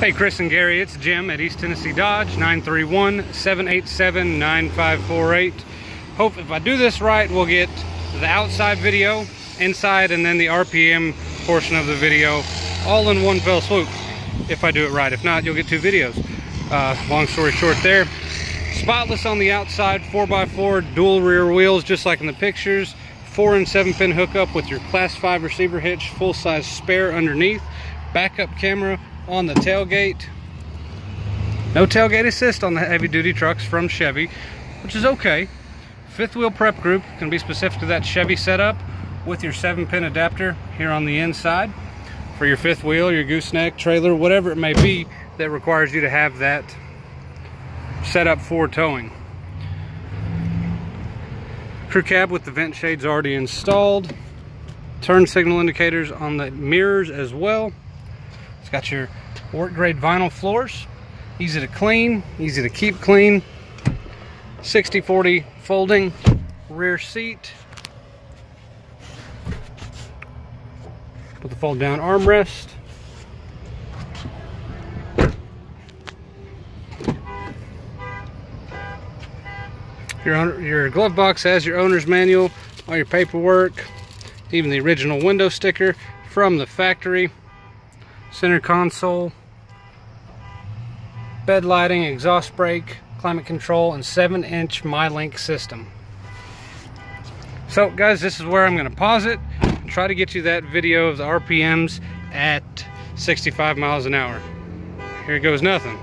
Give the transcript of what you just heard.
Hey Chris and Gary, it's Jim at East Tennessee Dodge, 931-787-9548. Hope if I do this right, we'll get the outside video, inside, and then the RPM portion of the video all in one fell swoop, if I do it right. If not, you'll get two videos. Uh, long story short there. Spotless on the outside, 4x4, dual rear wheels, just like in the pictures. 4 and 7 pin hookup with your class 5 receiver hitch, full size spare underneath. Backup camera on the tailgate. No tailgate assist on the heavy duty trucks from Chevy, which is okay. Fifth wheel prep group can be specific to that Chevy setup with your seven pin adapter here on the inside for your fifth wheel, your gooseneck, trailer, whatever it may be that requires you to have that set up for towing. Crew cab with the vent shades already installed. Turn signal indicators on the mirrors as well. It's got your work grade vinyl floors. Easy to clean, easy to keep clean. 60-40 folding rear seat. Put the fold down armrest. Your, your glove box has your owner's manual, all your paperwork, even the original window sticker from the factory center console, bed lighting, exhaust brake, climate control, and 7-inch MyLink system. So guys, this is where I'm going to pause it and try to get you that video of the RPMs at 65 miles an hour. Here goes nothing.